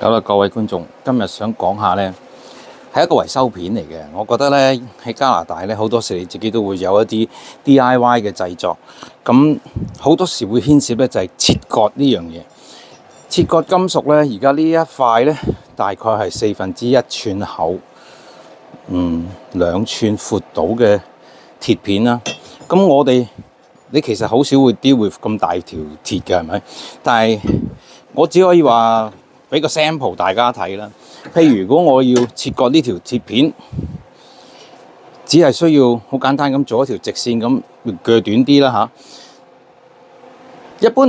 好啦，各位觀眾，今日想講下呢，係一個維修片嚟嘅。我覺得呢，喺加拿大呢，好多時你自己都會有一啲 D.I.Y 嘅製作，咁好多時會牽涉呢，就係切割呢樣嘢。切割金屬呢，而家呢一塊呢，大概係四分之一寸厚，嗯，兩寸闊到嘅鐵片啦。咁我哋你其實好少會 deal with 咁大條鐵嘅，係咪？但係我只可以話。俾個 sample 大家睇啦。譬如如果我要切割呢條鐵片，只係需要好簡單咁做一條直線咁鋸短啲啦嚇。一般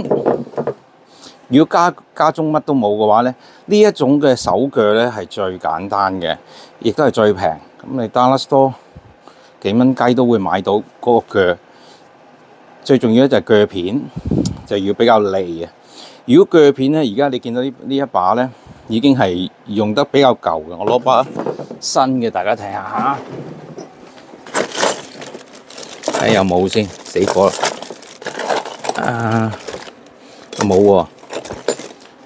如果家家中乜都冇嘅話咧，呢一種嘅手鋸咧係最簡單嘅，亦都係最平。咁你 Dollar Store 幾蚊雞都會買到嗰個鋸。最重要咧就係鋸片，就要比較利嘅。如果鋸片咧，而家你見到呢呢一把咧，已經係用得比較舊嘅。我攞把新嘅，大家睇下嚇。睇有冇先，死火啦！啊，冇喎，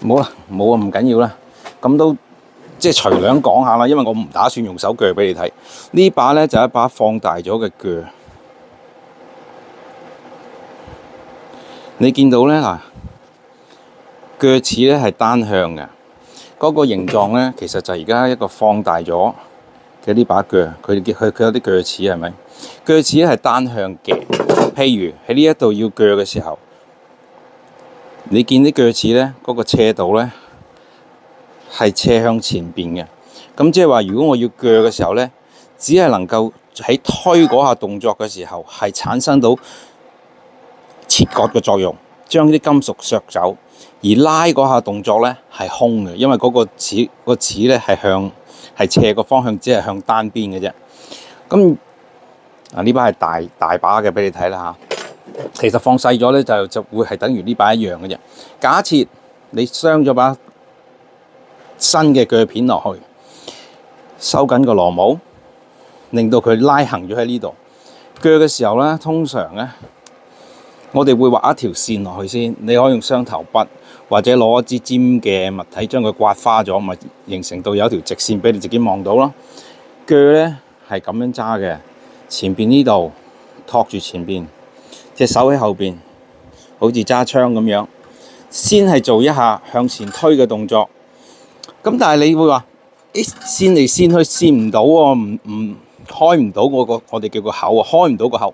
冇啦，冇啊，唔緊要啦。咁都即係隨兩講下啦，因為我唔打算用手鋸俾你睇。呢把咧就一把放大咗嘅鋸。你見到咧嗱？鋸齒咧係單向嘅，嗰個形狀咧其實就係而家一個放大咗嘅呢把鋸，佢佢佢有啲鋸齒係咪？鋸齒咧係單向嘅，譬如喺呢一度要鋸嘅時候，你見啲鋸齒咧嗰個斜度咧係斜向前邊嘅，咁即係話如果我要鋸嘅時候咧，只係能夠喺推嗰下動作嘅時候係產生到切割嘅作用，將啲金屬削走。而拉嗰下動作咧係空嘅，因為嗰個齒個齒咧係向係斜個方向，只係向單邊嘅啫。咁啊呢把係大大把嘅，俾你睇啦嚇。其實放細咗咧就就會係等於呢把一樣嘅啫。假設你傷咗把新嘅鋸片落去，收緊個螺帽，令到佢拉行咗喺呢度。鋸嘅時候咧，通常咧我哋會畫一條線落去先。你可以用雙頭筆。或者攞一支尖嘅物體將佢刮花咗，咪形成到有一條直線俾你自己望到咯。鋸咧係咁樣揸嘅，前邊呢度托住前邊，隻手喺後邊，好似揸槍咁樣，先係做一下向前推嘅動作。咁但係你會話，誒先嚟先去，先唔到喎，唔唔開唔到我個我哋叫個口啊，開唔到個口，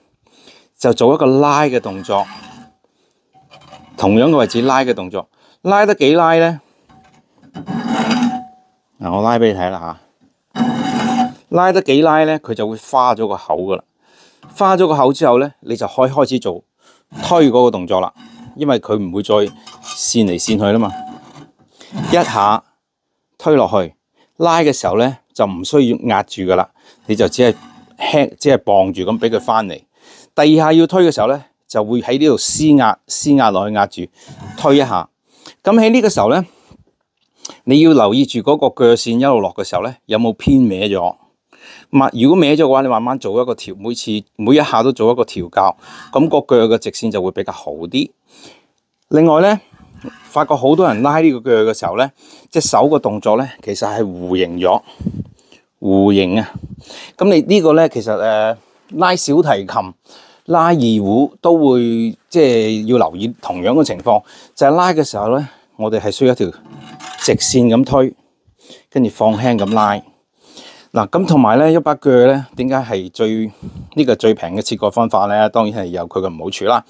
就做一個拉嘅動作，同樣嘅位置拉嘅動作，拉得幾拉咧？嗱，我拉俾你睇啦吓，拉得幾拉咧，佢就會花咗個口噶啦。花咗個口之後咧，你就可以開始做推嗰個動作啦。因為佢唔會再線嚟線去啦嘛。一下推落去，拉嘅時候咧就唔需要壓住噶啦，你就只係輕，只係綁住咁俾佢翻嚟。第二下要推嘅時候咧，就會喺呢度施壓，施壓落去壓住，推一下。咁喺呢個時候咧。你要留意住嗰個鋸線一路落嘅時候咧，有冇偏歪咗？如果歪咗嘅話，你慢慢做一個調，每次每一下都做一個調校，咁個鋸嘅直線就會比較好啲。另外咧，發覺好多人拉呢個鋸嘅時候咧，隻手個動作咧，其實係弧形咗，弧形啊。咁你呢個咧，其實誒拉小提琴、拉二胡都會即係要留意同樣嘅情況，就係拉嘅時候咧，我哋係需要一條。直線咁推，跟住放輕咁拉。嗱，咁同埋咧，一把鋸咧，點解係最呢個最平嘅切割方法咧？當然係有佢嘅唔好處啦。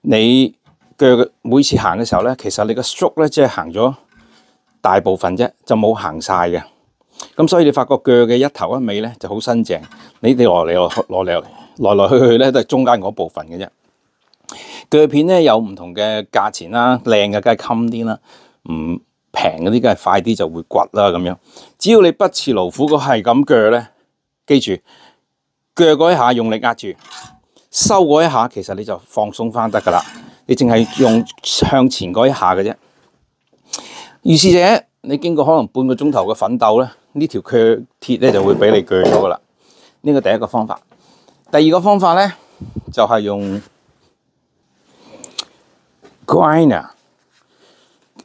你鋸每次行嘅時候咧，其實你個 stroke 咧，即係行咗大部分啫，就冇行晒嘅。咁所以你發覺鋸嘅一頭一尾咧就好新淨。你哋來嚟來嚟來來去去咧都係中間嗰部分嘅啫。鋸片咧有唔同嘅價錢啦，靚嘅梗係襟啲啦，唔。平嗰啲梗係快啲就會掘啦咁樣。只要你不辭勞苦，個係咁鋸咧，記住鋸嗰一下用力壓住，收嗰一下其實你就放鬆翻得噶啦。你淨係用向前嗰一下嘅啫。於是者，你經過可能半個鐘頭嘅奮鬥咧，呢條鋸鐵咧就會俾你鋸咗噶啦。呢個第一個方法。第二個方法咧就係用 grinder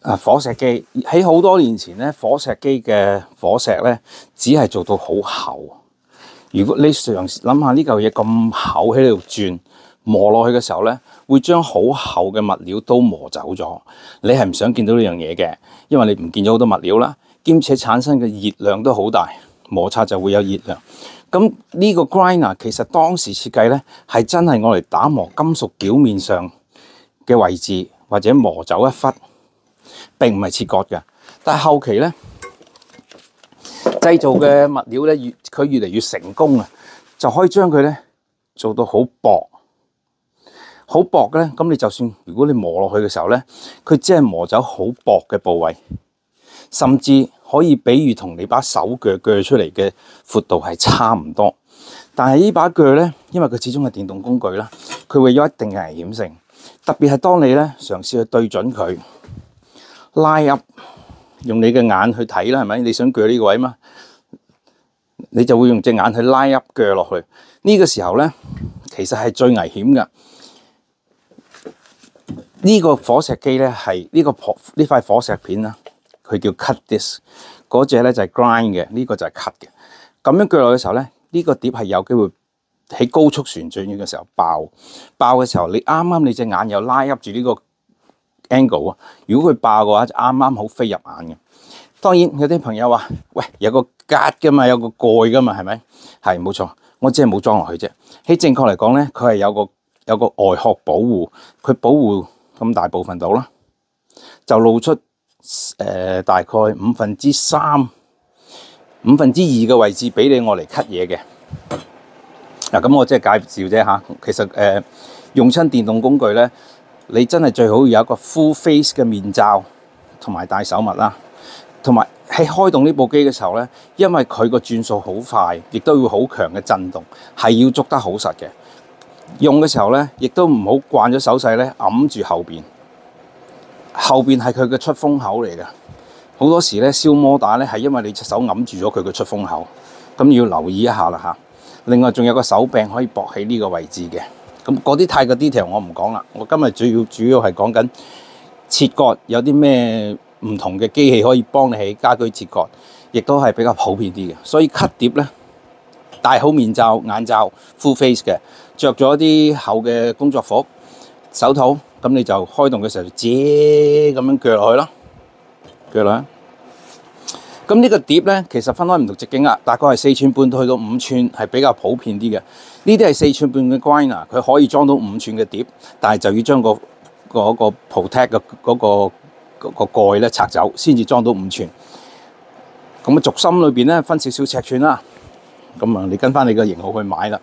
啊，火石機。喺好多年前咧，火石機嘅火石咧只係做到好厚。如果你嘗試諗下呢嚿嘢咁厚喺度轉磨落去嘅時候咧，會將好厚嘅物料都磨走咗。你係唔想見到呢樣嘢嘅，因為你唔見咗好多物料啦，兼且產生嘅熱量都好大，摩擦就會有熱量。咁呢個 grinder 其實當時設計咧係真係我嚟打磨金屬表面上嘅位置，或者磨走一忽，並唔係切割嘅。但係後期咧製造嘅物料咧越佢越嚟越成功啊，就可以將佢咧做到好薄，好薄嘅咧。咁你就算如果你磨落去嘅時候咧，佢只係磨走好薄嘅部位，甚至。可以比喻同你把手鋸鋸出嚟嘅闊度係差唔多，但係呢把鋸咧，因為佢始終係電動工具啦，佢會有一定嘅危險性。特別係當你咧嘗試去對準佢拉入，用你嘅眼去睇啦，係咪？你想鋸呢個位嘛？你就會用隻眼去拉入鋸落去。呢個時候咧，其實係最危險㗎。呢個火石機咧係呢個破呢塊火石片啦。佢叫 cut disc，嗰隻咧就係 grind 嘅，呢個就係 cut 嘅。咁樣鋸落嘅時候咧，呢個碟係有機會喺高速旋轉嘅時候爆。爆嘅時候，你啱啱你隻眼又拉入住呢個 angle 啊。如果佢爆嘅話，就啱啱好飛入眼嘅。當然有啲朋友話：喂，有個格㗎嘛，有個蓋㗎嘛，係咪？係冇錯，我只係冇裝落去啫。喺正確嚟講咧，佢係有個有個外殼保護，佢保護咁大部分到啦，就露出。誒、大概五分之三、五分之二嘅位置俾你我嚟 cut 嘢嘅。嗱，咁我即係介紹啫吓。其實誒、用親電動工具咧，你真係最好要有一個 full face 嘅面罩，同埋戴手襪啦。同埋喺開動呢部機嘅時候咧，因為佢個轉數好快，亦都要好強嘅震動，係要捉得好實嘅。用嘅時候咧，亦都唔好慣咗手勢咧，揞住後邊。後邊係佢嘅出風口嚟嘅，好多時咧燒摩打咧係因為你隻手揞住咗佢嘅出風口，咁要留意一下啦吓。另外仲有個手柄可以駁喺呢個位置嘅，咁嗰啲太過 detail 我唔講啦。我今日主要主要係講緊切割有啲咩唔同嘅機器可以幫你喺家居切割，亦都係比較普遍啲嘅。所以 cut 碟咧，戴好面罩、眼罩、full face 嘅，着咗啲厚嘅工作服、手套。咁你就開動嘅時候，借咁樣鋸落去咯，鋸落去。咁呢個碟咧，其實分開唔同直徑啊，大概係四寸半到去到五寸，係比較普遍啲嘅。呢啲係四寸半嘅 grinder，佢可以裝到五寸嘅碟，但係就要將個嗰個 protect 嘅嗰個嗰個蓋咧拆走，先至裝到五寸。咁啊，軸心裏邊咧分少少尺寸啦。咁啊，你跟翻你個型號去買啦。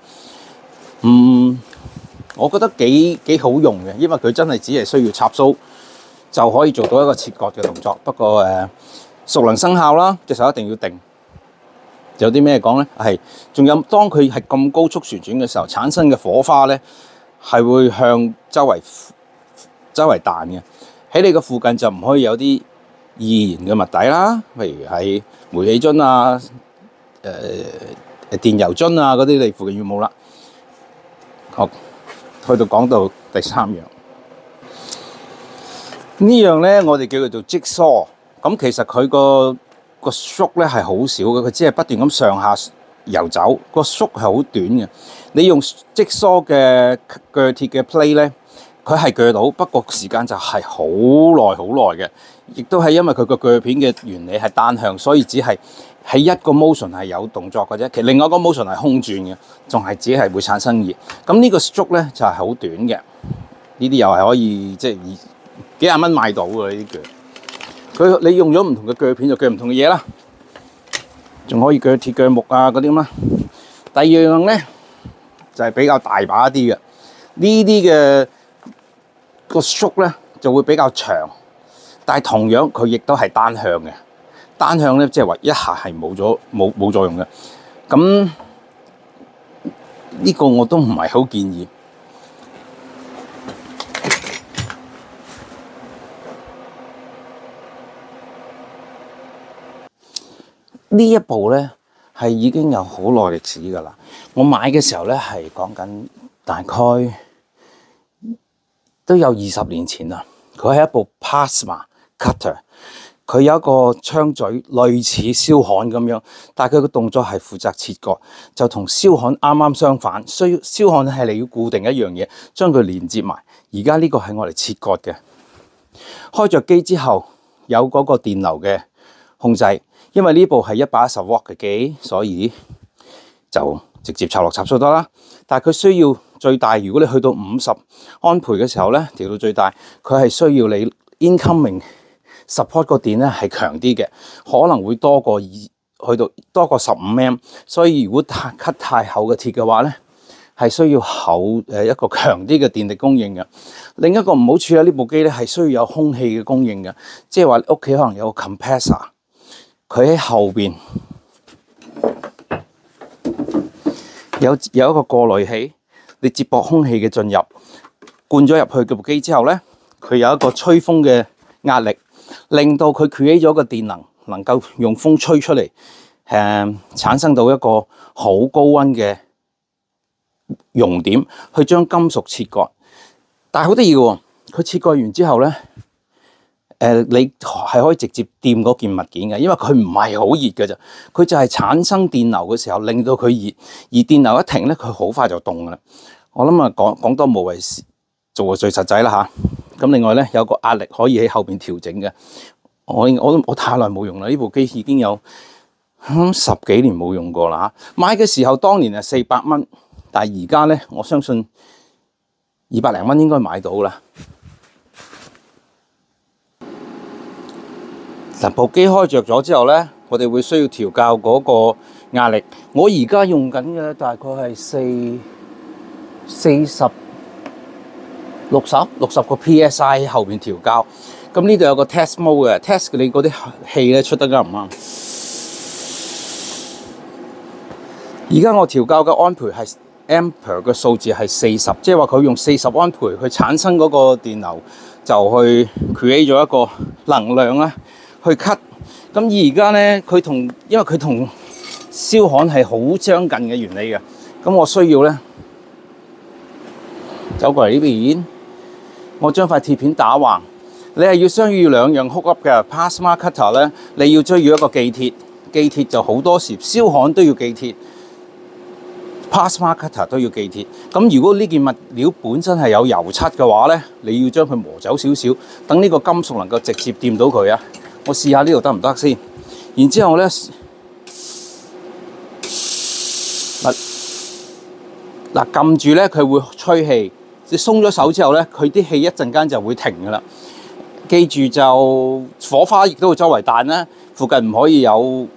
嗯。我覺得幾幾好用嘅，因為佢真係只係需要插蘇就可以做到一個切割嘅動作。不過誒，熟能生效啦，隻手一定要定。有啲咩講咧？係仲有當佢係咁高速旋轉嘅時候，產生嘅火花咧係會向周圍周圍彈嘅。喺你嘅附近就唔可以有啲易燃嘅物體啦，譬如係煤氣樽啊、誒、呃、電油樽啊嗰啲，你附近要冇啦。好。去到講到第三樣，呢樣咧我哋叫佢做即梳。咁其實佢個個 stroke 咧係好少嘅，佢只係不斷咁上下游走，個 stroke 係好短嘅。你用即梳嘅鋸鐵嘅 play 咧，佢係鋸到，不過時間就係好耐好耐嘅。亦都係因為佢個鋸片嘅原理係單向，所以只係。喺一個 motion 係有動作嘅啫，其實另外一個 motion 係空轉嘅，仲係只係會產生熱。咁呢個 stroke 咧就係、好短嘅，呢啲又係可以即係以幾廿蚊買到嘅呢啲鋸。佢你用咗唔同嘅鋸片就鋸唔同嘅嘢啦，仲可以鋸鐵鋸木啊嗰啲咁啦。第二樣咧就係、比較大把啲嘅，呢啲嘅個 stroke 咧就會比較長。但係同樣佢亦都係單向嘅，單向咧即係話一下係冇咗冇冇作用嘅。咁呢個我都唔係好建議。呢一部咧係已經有好耐歷史㗎啦。我買嘅時候咧係講緊大概都有二十年前啦。佢係一部 Pasma Cutter，佢有一個槍嘴類似燒焊咁樣，但係佢個動作係負責切割，就同燒焊啱啱相反。需燒焊係你要固定一樣嘢，將佢連接埋。而家呢個係我嚟切割嘅。開着機之後有嗰個電流嘅控制。因為呢部係一百一十瓦嘅機，所以就直接插落插數得啦。但係佢需要最大，如果你去到五十安培嘅時候咧，調到最大，佢係需要你 incoming support 個電咧係強啲嘅，可能會多過二去到多過十五 m。所以如果太 cut 太厚嘅鐵嘅話咧，係需要厚誒一個強啲嘅電力供應嘅。另一個唔好處咧，呢部機咧係需要有空氣嘅供應嘅，即係話屋企可能有個 compressor。佢喺後邊有有一個過濾器，你接駁空氣嘅進入，灌咗入去部機之後咧，佢有一個吹風嘅壓力，令到佢 create 咗個電能，能夠用風吹出嚟，誒、嗯、產生到一個好高溫嘅熔點，去將金屬切割。但係好得意嘅，佢切割完之後咧。誒，你係可以直接掂嗰件物件嘅，因為佢唔係好熱嘅啫，佢就係產生電流嘅時候令到佢熱，而電流一停咧，佢好快就凍噶啦。我諗啊，講講多無謂事，做個最實際啦吓。咁另外咧，有個壓力可以喺後邊調整嘅。我我我太耐冇用啦，呢部機已經有十幾年冇用過啦吓。買嘅時候當年係四百蚊，但係而家咧，我相信二百零蚊應該買到啦。嗱，部機開着咗之後咧，我哋會需要調校嗰個壓力。我而家用緊嘅大概係四四十六十六十個 PSI 後面調校。咁呢度有個 test mode 嘅，test 你嗰啲氣咧出得啱唔啱？而家我調校嘅安培係 ampere 嘅數字係四十，即係話佢用四十安培去產生嗰個電流，就去 create 咗一個能量啦。去 cut，咁而家咧，佢同因為佢同燒焊係好相近嘅原理嘅，咁我需要咧走過嚟呢邊，我將塊鐵片打橫，你係要需要兩樣 hook up 嘅 Pasma cutter 咧，你要追要一個寄鐵，寄鐵就好多時燒焊都要寄鐵，Pasma cutter 都要寄鐵。咁如果呢件物料本身係有油漆嘅話咧，你要將佢磨走少少，等呢個金屬能夠直接掂到佢啊！我試下呢度得唔得先？然之後咧，嗱嗱撳住咧，佢會吹氣。你鬆咗手之後咧，佢啲氣一陣間就會停噶啦。記住就火花亦都會周圍彈啦。附近唔可以有唔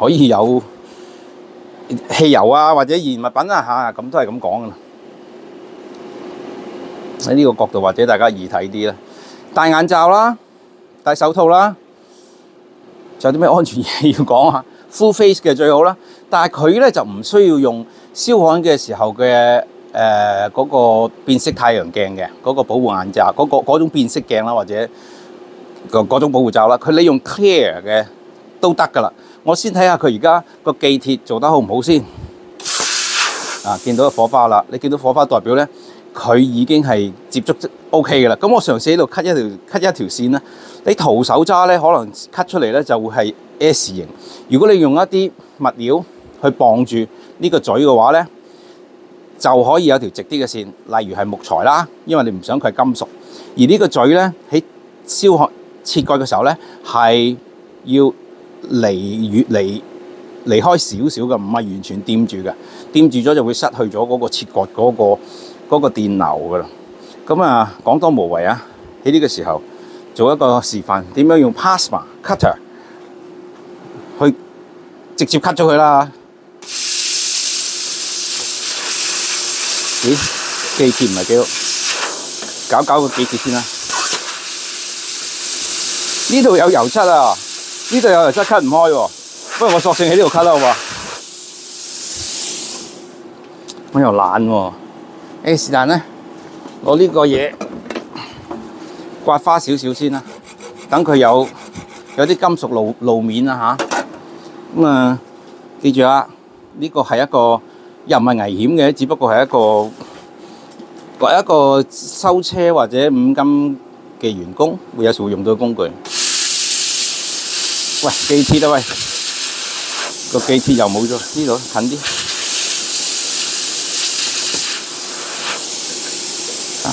可以有汽油啊，或者燃物品啊嚇，咁都係咁講噶啦。喺呢個角度或者大家易睇啲啦，戴眼罩啦。戴手套啦，仲有啲咩安全嘢要講啊？Full face 嘅最好啦，但係佢咧就唔需要用燒焊嘅時候嘅誒嗰個變色太陽鏡嘅嗰個保護眼罩，嗰個嗰種變色鏡啦，或者個嗰種保護罩啦，佢你用 clear 嘅都得噶啦。我先睇下佢而家個記鐵做得好唔好先。啊，見到火花啦，你見到火花代表咧，佢已經係接觸 OK 嘅啦。咁我嘗試喺度 cut 一條 cut 一條線啦。你徒手揸咧，可能 cut 出嚟咧就會係 S 型。如果你用一啲物料去綁住呢個嘴嘅話咧，就可以有條直啲嘅線，例如係木材啦，因為你唔想佢係金屬。而呢個嘴咧喺燒焊切割嘅時候咧，係要離越離離開少少嘅，唔係完全掂住嘅。掂住咗就會失去咗嗰個切割嗰個嗰個電流噶啦。咁啊，講多無謂啊！喺呢個時候。做一個示範，點樣用 Pasma cutter 去直接 cut 咗佢啦？咦，記鐵唔係幾好，搞搞個記鐵先啦。呢度有油漆啊，呢度有油漆 cut 唔開喎，不如我索性喺呢度 cut 啦，好嘛？我又懶喎，誒是但咧，攞呢個嘢刮花少少先啦，等佢有有啲金屬路路面啦吓，咁啊，記住啊，呢個係一個又唔係危險嘅，只不過係一個一個修車或者五金嘅員工會有時會用到工具。喂，機鐵啊喂，個機鐵又冇咗，呢度近啲。啊，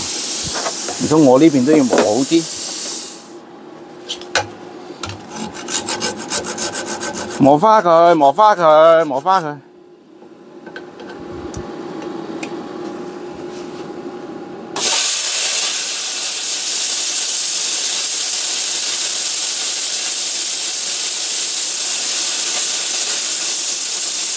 唔通我呢邊都要磨好啲？磨花佢，磨花佢，磨花佢。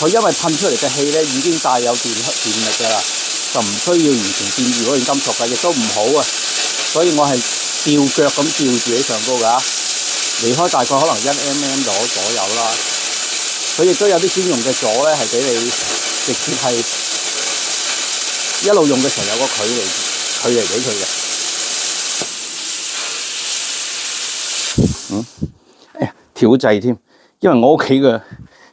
佢因為噴出嚟嘅氣咧，已經帶有電電力㗎啦，就唔需要完全掂住嗰件金屬嘅，亦都唔好啊。所以我係吊腳咁吊住喺上高㗎，離開大概可能一 mm 左左右啦。佢亦都有啲專用嘅座咧，係俾你直接係一路用嘅時候有個距離距離俾佢嘅。嗯，哎呀，調掣添，因為我屋企嘅。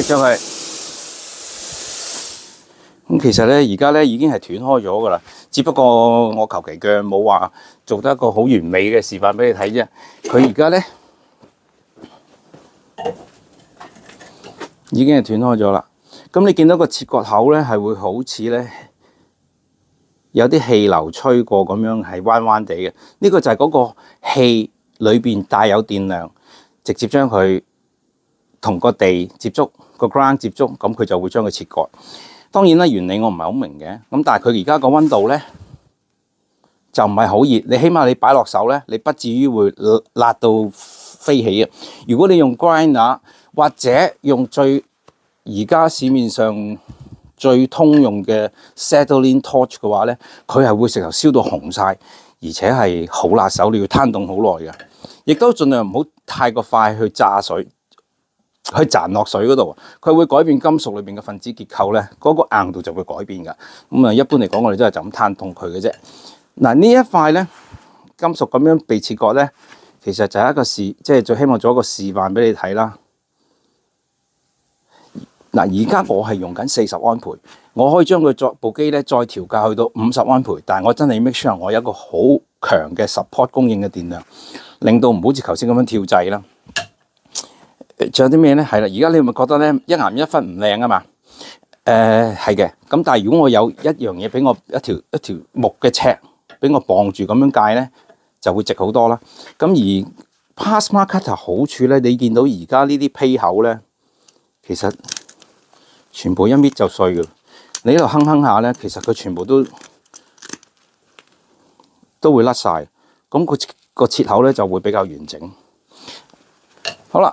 熄咗佢，咁其實咧，而家咧已經係斷開咗噶啦，只不過我求其腳冇話做得一個好完美嘅示範俾你睇啫。佢而家咧已經係斷開咗啦。咁你見到個切割口咧，係會好似咧有啲氣流吹過咁樣，係彎彎地嘅。呢個就係嗰個氣裏邊帶有電量，直接將佢。同個地接觸，個 ground 接觸，咁佢就會將佢切割。當然啦，原理我唔係好明嘅，咁但係佢而家個溫度咧就唔係好熱，你起碼你擺落手咧，你不至於會辣到飛起啊！如果你用 grinder 或者用最而家市面上最通用嘅 acetylene torch 嘅話咧，佢係會成頭燒到紅晒，而且係好辣手，你要攤凍好耐嘅。亦都盡量唔好太過快去炸水。佢賺落水嗰度，佢會改變金屬裏面嘅分子結構咧，嗰個硬度就會改變噶。咁啊，一般嚟講，我哋都係就咁攤凍佢嘅啫。嗱，呢一塊咧金屬咁樣被切割咧，其實就係一個示，即係最希望做一個示範俾你睇啦。嗱，而家我係用緊四十安培，我可以將佢作部機咧再調校去到五十安培，但係我真係 make sure 我有一個好強嘅 support 供應嘅電量，令到唔好似頭先咁樣跳掣啦。仲有啲咩咧？係啦，而家你咪覺得咧一岩一忽唔靚啊嘛？誒係嘅。咁但係如果我有一樣嘢俾我一條一條木嘅尺俾我綁住咁樣界咧，就會值好多啦。咁而 pass market 好處咧，你見到而家呢啲批口咧，其實全部一搣就碎嘅。你喺度哼哼下咧，其實佢全部都都會甩晒。咁個個切口咧就會比較完整。好啦。